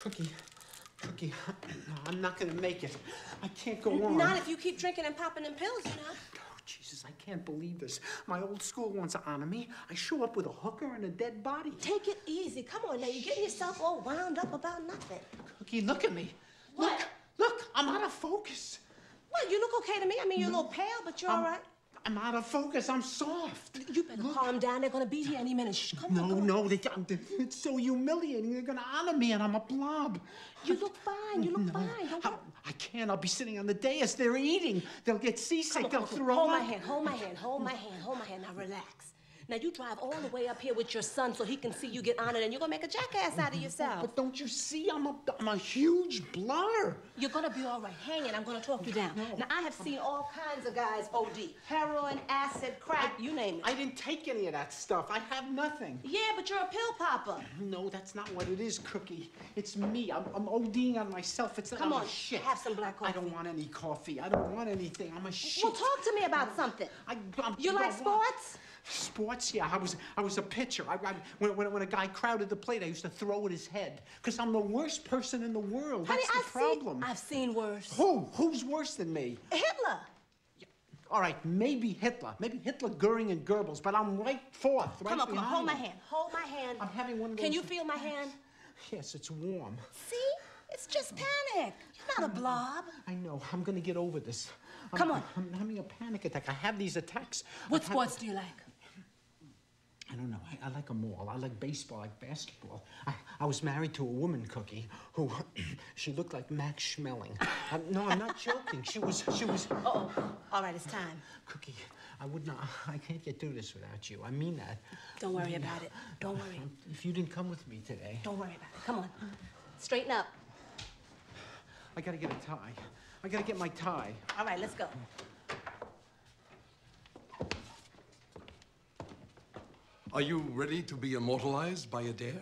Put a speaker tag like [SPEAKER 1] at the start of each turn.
[SPEAKER 1] Cookie, Cookie, I'm not gonna make it. I can't go on.
[SPEAKER 2] Not if you keep drinking and popping them pills, you know.
[SPEAKER 1] Oh, Jesus, I can't believe this. My old school wants to honor me. I show up with a hooker and a dead body.
[SPEAKER 2] Take it easy. Come on now. You're getting yourself all wound up about nothing.
[SPEAKER 1] Cookie, look at me.
[SPEAKER 2] What?
[SPEAKER 1] Look, look, I'm out of focus.
[SPEAKER 2] Well, you look okay to me. I mean, you're a little pale, but you're all right.
[SPEAKER 1] I'm out of focus. I'm soft.
[SPEAKER 2] You better calm down. They're gonna be here any minute. Shh, come
[SPEAKER 1] No,
[SPEAKER 2] on.
[SPEAKER 1] no, they, I'm, it's so humiliating. They're gonna honor me, and I'm a blob.
[SPEAKER 2] You look fine. You look
[SPEAKER 1] No,
[SPEAKER 2] fine. Don't
[SPEAKER 1] I. I can't. I'll be sitting on the dais. They're eating. They'll get seasick.
[SPEAKER 2] On,
[SPEAKER 1] They'll throw
[SPEAKER 2] hold
[SPEAKER 1] up.
[SPEAKER 2] my hand, hold my hand, hold my hand, hold my hand. Now relax. Now you drive all the way up here with your son so he can see you get honored, and you're gonna make a jackass out of mm-hmm. yourself.
[SPEAKER 1] But don't you see? I'm a, I'm a huge blur.
[SPEAKER 2] You're gonna be all right. Hang it. I'm gonna talk you down. Now I have seen all kinds of guys OD: heroin, acid, crack, you name it.
[SPEAKER 1] I didn't take any of that stuff. I have nothing.
[SPEAKER 2] Yeah, but you're a pill popper.
[SPEAKER 1] No, that's not what it is, Cookie. It's me. I'm, I'm ODing on myself. It's
[SPEAKER 2] Come
[SPEAKER 1] I'm
[SPEAKER 2] on,
[SPEAKER 1] a shit.
[SPEAKER 2] have some black coffee.
[SPEAKER 1] I don't want any coffee. I don't want anything. I'm a shit.
[SPEAKER 2] Well, talk to me about something.
[SPEAKER 1] I, I'm,
[SPEAKER 2] You like
[SPEAKER 1] I
[SPEAKER 2] sports?
[SPEAKER 1] Sports, yeah. I was, I was a pitcher. I, I, when, when, when a guy crowded the plate, I used to throw at his head because I'm the worst person in the world.
[SPEAKER 2] Honey,
[SPEAKER 1] That's the
[SPEAKER 2] I've
[SPEAKER 1] problem.
[SPEAKER 2] seen I've seen worse.
[SPEAKER 1] Who? Who's worse than me?
[SPEAKER 2] Hitler.
[SPEAKER 1] All right, maybe Hitler, maybe Hitler, Goering, and Goebbels, but I'm right fourth, right
[SPEAKER 2] Come on, come on, hold my hand. Hold my hand.
[SPEAKER 1] I'm having one of
[SPEAKER 2] Can you feel my hand?
[SPEAKER 1] Yes, it's warm.
[SPEAKER 2] See? It's just panic. You're not a blob.
[SPEAKER 1] I know. I'm gonna get over this. I'm,
[SPEAKER 2] Come on.
[SPEAKER 1] I'm having a panic attack. I have these attacks.
[SPEAKER 2] What
[SPEAKER 1] I've had-
[SPEAKER 2] sports do you like?
[SPEAKER 1] I don't know. I, I like them all. I like baseball, I like basketball. I, I was married to a woman, Cookie, who she looked like Max Schmeling. i no, I'm not joking. She was. She was.
[SPEAKER 2] Uh-oh. All right, it's time.
[SPEAKER 1] Cookie, I would not. I can't get through this without you. I mean that.
[SPEAKER 2] Don't worry about it. Don't worry.
[SPEAKER 1] If you didn't come with me today,
[SPEAKER 2] Don't worry about it. Come on. Straighten up.
[SPEAKER 1] I gotta get a tie. I gotta get my tie.
[SPEAKER 2] All right, let's go.
[SPEAKER 3] Are you ready to be immortalized by Adair?